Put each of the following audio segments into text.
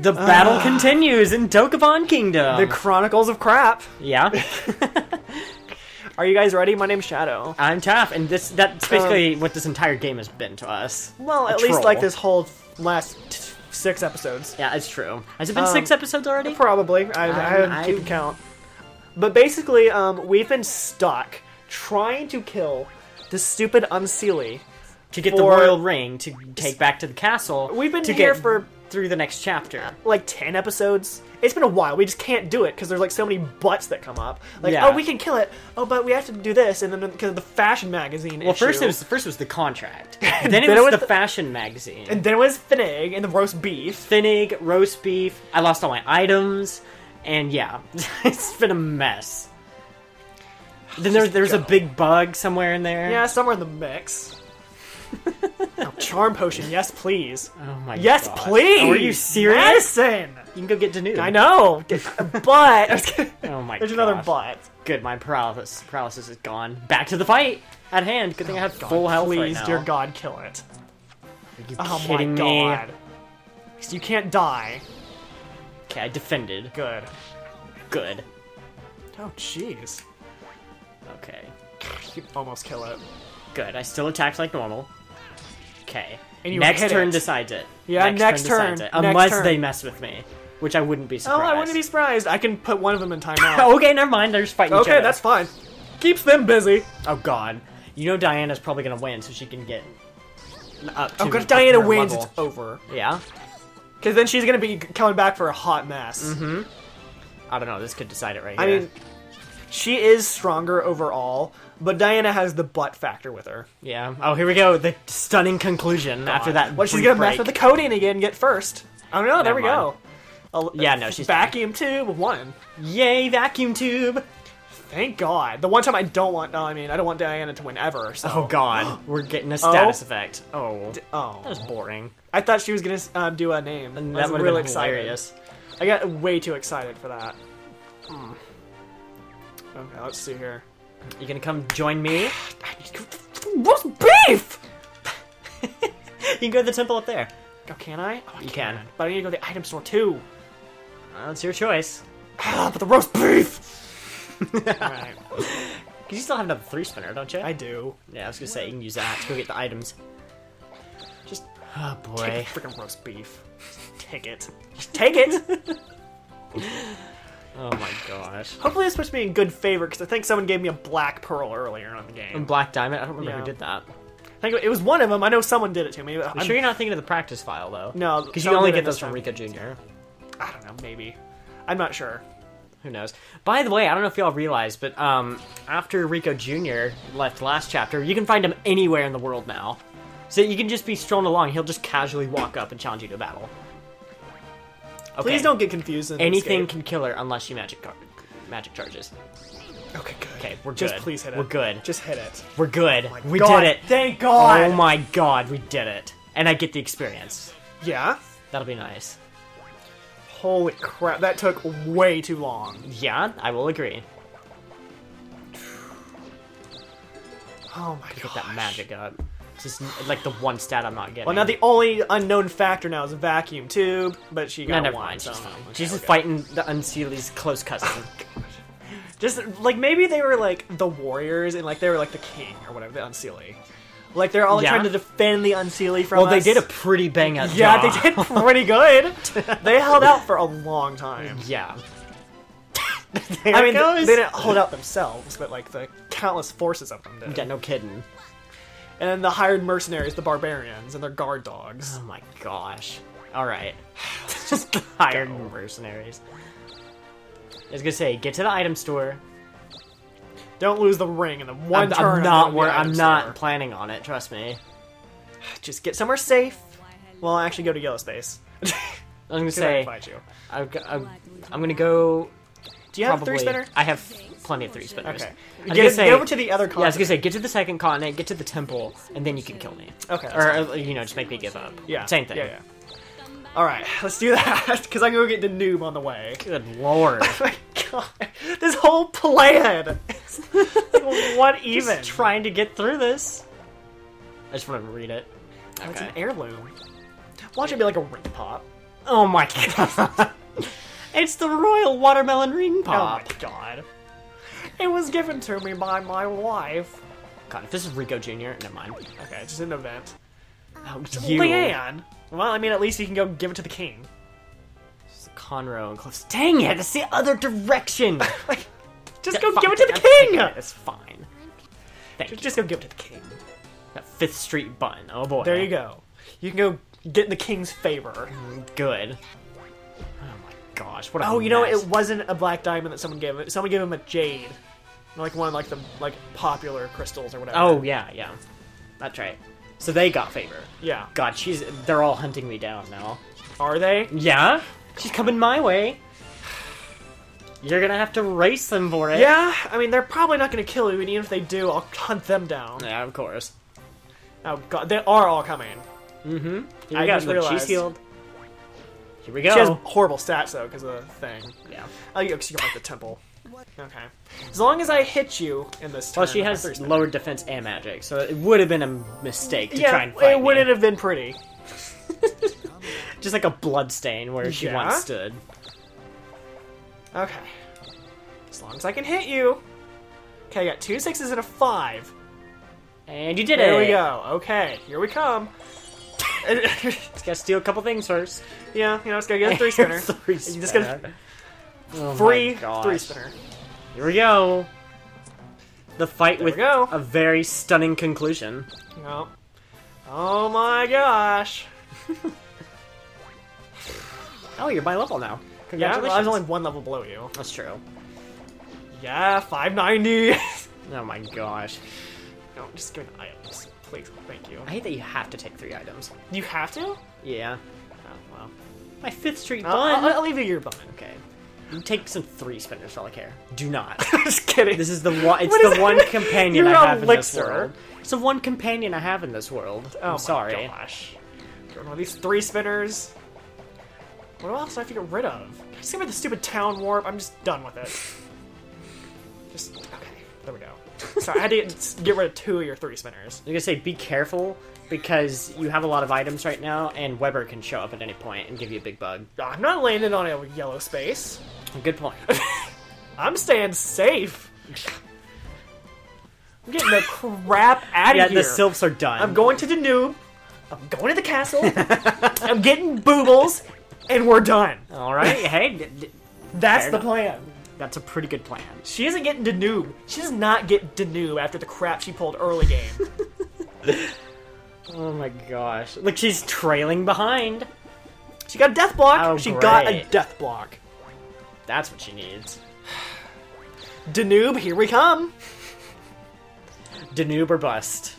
The battle continues in Dokapon Kingdom. The Chronicles of Crap. yeah, Are you guys ready? My name's Shadow. I'm Taff, and this that's basically what this entire game has been to us. Well, A at least like this whole last t- six episodes. Yeah, it's true. Has it been Um, six episodes already? Probably. I, I haven't I- keeping count. But basically, um, we've been stuck trying to kill the stupid Unseelie. to get for- the royal ring to take back to the castle. We've been here get for- through the next chapter. Uh, like 10 episodes. It's been a while. We just can't do it because there's like so many butts that come up. Like, oh, Yeah. oh, we can kill it. Oh, but we have to do this. And then because of the fashion magazine Well, first issue. it was first was the contract, then it Then was, it was the, the- fashion magazine. And then it was Finnig and the roast beef. Finnig, roast beef. I lost all my items, and yeah, it's been a mess. Then there, there's a go. big bug somewhere in there. Yeah, somewhere in the mix. Oh, charm potion, yes, please. Oh my Yes, God. Yes, please. Oh, are you serious? Medicine. You can go get Danube. I know, but Oh my there's another gosh. but. Good, my paralysis paralysis is gone. Back to the fight at hand. Good thing I oh have full health Please, right now. dear God, kill it. Are you Oh kidding my me? God. You can't die. Okay, I defended. Good. Good. Oh, jeez. Okay. You almost kill it. Good. I still attacked like normal. Okay. And you next hit turn it. decides it. Yeah, next decides turn. Next Unless turn. they mess with me, which I wouldn't be surprised. Oh, I wouldn't be surprised. I can put one of them in timeout. Oh, okay, never mind. They're just fighting each okay, other. that's fine. Keeps them busy. Oh God. You know Diana's probably gonna win, so she can get up to. Oh, up Diana wins, level. it's over. Yeah. Because then she's gonna be coming back for a hot mess. Mm-hmm. I don't know. This could decide it right I here. mean, she is stronger overall, but Diana has the butt factor with her. yeah. Oh, here we go. The stunning conclusion after that. What she's gonna mess with the coding again, get first. I don't know. There Never we go. A- Yeah, no, she's vacuum tube one. Yay, vacuum tube! Thank God. The one time I don't want. No, I mean, I don't want Diana to win ever. So. Oh God, we're getting a status effect. Oh, that Oh, was boring. I thought she was gonna uh, do a name. And I that was would really excited. hilarious. I got way too excited for that. Hmm. Okay, let's see here. You gonna come join me? Roast beef. you can go to the temple up there. Oh, can I? Oh, I You can. But I need to go to the item store too. Well, it's your choice. Ah, but the roast beef. Alright, Cause you still have another three spinner, don't you? I do. yeah, I was gonna say you can use that to go get the items. Just Oh take boy. the freaking roast beef. Take it. Just take it. Oh my gosh. Hopefully, this puts me in good favor because I think someone gave me a black pearl earlier on the game. And Black Diamond. I don't remember Yeah. who did that. I think it was one of them. I know someone did it to me. But I'm I'm sure you're not thinking of the practice file though. No, because you only get those from. Rico Jr. I don't know. Maybe. I'm not sure. Who knows? By the way, I don't know if y'all realize, but um, after Rico Jr. left last chapter, you can find him anywhere in the world now. So you can just be strolling along. He'll just casually walk up and challenge you to a battle. Okay. Please don't get confused. Anything can kill her unless she magic car- magic charges. Okay, good. Okay, we're good. Just please hit it. We're good. Just hit it. We're good. Oh we God, did it. Thank God. Oh my god, we did it. And I get the experience. Yeah. That'll be nice. Holy crap! That took way too long. Yeah, I will agree. Oh my god. Get that magic up. Just like the one stat I'm not getting. Well, now the only unknown factor now is a vacuum tube, but she No, got never one. mind. so- She's fine. okay, She's just okay. fighting the Unseelie's close cousin. Just like maybe they were like the warriors and like they were like the king or whatever, the Unseelie. Like they're all Yeah. trying to defend the Unseelie from well, they did a pretty bang up Yeah, job. they did pretty good. they held out for a long time. Yeah. I mean, goes. they didn't hold out themselves, but like the countless forces of them did. Yeah, no kidding. And then the hired mercenaries, the barbarians, and their guard dogs. Oh my gosh. All right. just hired mercenaries. I was gonna say, get to the item store. Don't lose the ring in the one I'm, turn. I'm not. of the wor- item I'm not store. planning on it. Trust me. Just get somewhere safe. Well, I actually, go to Yellow Space. I was gonna I say, can find you. I've got, I'm, I'm gonna go. Do you have a three spinner? I have plenty of three spinners. Okay. I was Get, gonna say, get over to the other yeah, I was gonna say, get to the second continent, get to the temple, and then you can kill me. Okay. Or fine. uh, you know, just make me give up. yeah. Same thing. Yeah, yeah. All right, let's do that because I'm gonna go get the noob on the way. Good lord. Oh my god, this whole plan. What even? Just trying to get through this. I just want to read it. Oh, It's an heirloom. Watch it be like a ring pop. Oh my god. It's the royal watermelon ring Pop. Oh my god. It was given to me by my wife. God, if this is Rico Jr., never mind. Okay, it's just an event. Oh, you. Leanne! Well, I mean, at least you can go give it to the king. Conroe and Cliffs. Dang it, it's the other direction. Like, just go fine, give it to the king! it, It's fine. Thank you. Just go give it to the king. That Fifth Street button. Oh boy. There you go. You can go get in the king's favor. Mm, good. Oh gosh, what Oh, you know, mess. it wasn't a black diamond that someone gave him. Someone gave him a jade. Like one of like the like popular crystals or whatever. Oh yeah, yeah. That's right. So they got favor. yeah. God, she's they're all hunting me down now. Are they? Yeah? She's coming my way. You're gonna have to race them for it. Yeah. I mean, they're probably not going to kill you, and even if they do, I'll hunt them down. Yeah, of course. Oh god, they are all coming. Mm-hmm. I we go, just the realized- cheese field. Here we go. She has horrible stats though because of the thing. yeah. Oh, you because you're like the temple. Okay. As long as I hit you in this. Well, she has lower defense and magic, so it would have been a mistake to Yeah, try and fight it wouldn't have been pretty. Just like a blood stain where she Yeah? once stood. Okay. As long as I can hit you. Okay, I got two sixes and a five. And you did There it. we go. Okay, here we come. Just gotta steal a couple things first. yeah, you know, it's gonna get a three spinner. three You just gotta Oh free three spinner. Here we go. The fight There with go. a very stunning conclusion. Oh. Oh my gosh. Oh, you're my level now. Yeah, Congratulations. well, I was only one level below you. That's true. Yeah, 590. Oh my gosh. no, just give me the items. Please, thank you. I hate that you have to take three items. You have to? Yeah. Oh, well. My Fifth Street I'll, bun. I'll, I'll leave you your bun. Okay. You take some three spinners for all I care. Do not. just kidding. This is the one. It's the it? one companion You're I have in this world. It's the one companion I have in this world. Oh I'm sorry. gosh. Of these three spinners. What else do I have to get rid of? Just give me the stupid town warp. I'm just done with it. Just. There we go. So I had to get, get rid of two of your three spinners. I'm gonna say be careful because you have a lot of items right now, and Weber can show up at any point and give you a big bug. Uh, I'm not landing on a yellow space. Good point. I'm staying safe. I'm getting the crap out of yeah, here. the sylphs are done. I'm going to the noob. I'm going to the castle. I'm getting boobles, and we're done. All right. Hey, That's the plan. That's a pretty good plan. She isn't getting Danube. She does not get Danube after the crap she pulled early game. Oh my gosh! Look, she's trailing behind. she got a death block. Oh, she got a death block. That's what she needs. Danube, here we come. Danube or bust.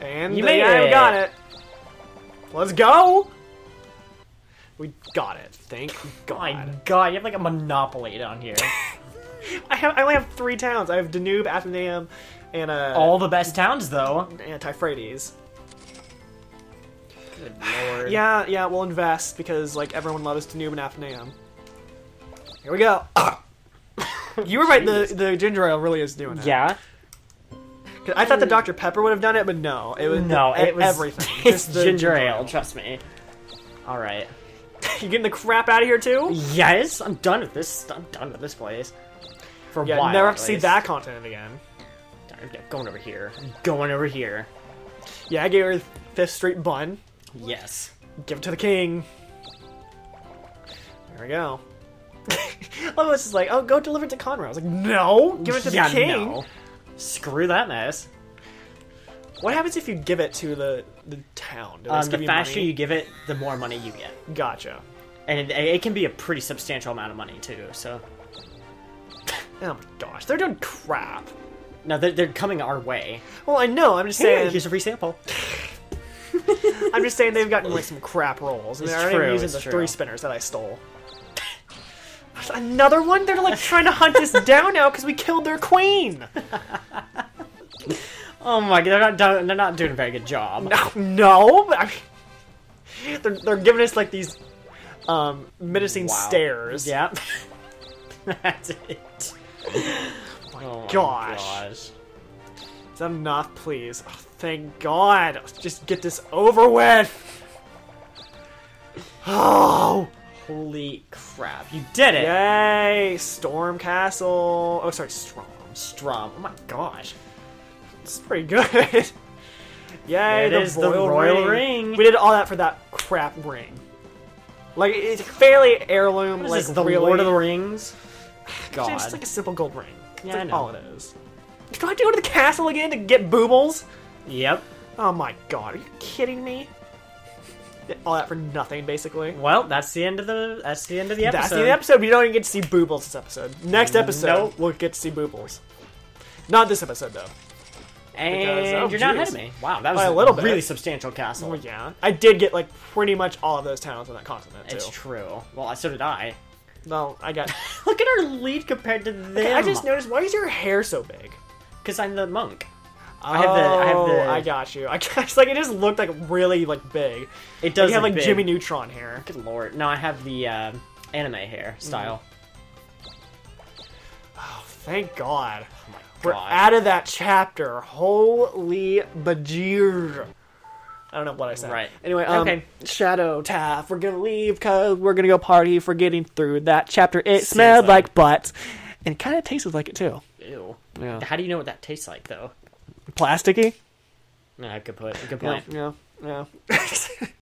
And You made it. got it. Let's go. We got it. Thank My God. God, you have like a monopoly down here. I have. I only have three towns. I have Danube, Athenaeum, and uh, All the best towns, though. and Typhrates. Good lord. Yeah, yeah. We'll invest because like everyone loves Danube and Athenaeum. Here we go. you were right. The the ginger ale really is doing it. Yeah. I thought the Dr Pepper would have done it, but no. It was No, it was everything. It's the ginger ale. Trust me. All right. You getting the crap out of here too? Yes, I'm done with this. I'm done with this place. For a while. never have to see that continent again. I'm going over here. I'm going over here. Yeah, I gave her Fifth Street bun. Yes. Give it to the king. There we go. I was just like, oh, go deliver it to Conrad. I was like, no, give it to yeah, the king. No. Screw that mess. What happens if you give it to the the town? Do Um, the you faster money? you give it, the more money you get, Gotcha. and it, it can be a pretty substantial amount of money too. So, Oh my gosh, they're doing crap. no, they're, they're coming our way. Well, I know. I'm just Hey, saying. here's a free sample. I'm just saying they've gotten like some crap rolls, and It's they're true, using the true. three spinners that I stole. Another one? They're like trying to hunt us down now because we killed their queen. Oh my god, they're not done, they're not doing a very good job. No, no, but I mean, they're they're giving us like these um menacing Wow. stares. Yep. That's it. Oh my gosh. gosh. Is that enough, please? Oh, thank God. Let's just get this over with. Oh! Holy crap! You did it. Yay! Storm Castle. Oh, sorry, Strom. Strom. Oh my gosh. It's pretty good. Yay! It the is the royal, royal ring. ring. We did all that for that crap ring. Like it's fairly heirloom. What is like this? The really, Lord of the Rings. God. It's just like a simple gold ring. That's Yeah, I like know. all it is. Do I have to go to the castle again to get boobles? Yep. Oh my god, are you kidding me? All that for nothing, basically. Well, that's the end of the. That's the end of the episode. That's the episode. We don't even get to see boobles this episode. Next episode, Nope. we'll get to see boobles. Not this episode though. And Because- oh, you're not ahead of me. Wow, that was By a little bit. really substantial castle. Well, yeah, I did get like pretty much all of those towns on that continent too. It's true. Well, I so did I. No, I got. Look at our lead compared to them. I just noticed. Why is your hair so big? because I'm the monk. I have the- I have Oh, the- I got you. I guess like it just looked like really like big. It does you have like big. Jimmy Neutron hair. Good lord. No, I have the uh, anime hair style. Thank God. We're god. out of that chapter. Holy bajir. I don't know what I said. Right. Anyway, um, Okay. Shadow Taff, we're gonna leave because we're gonna go party for getting through that chapter. It Seems smelled like- like butts, and it kind of tasted like it too. Ew. Yeah. How do you know what that tastes like, though? Plasticky. No, good put. Good Yeah, point. yeah, yeah.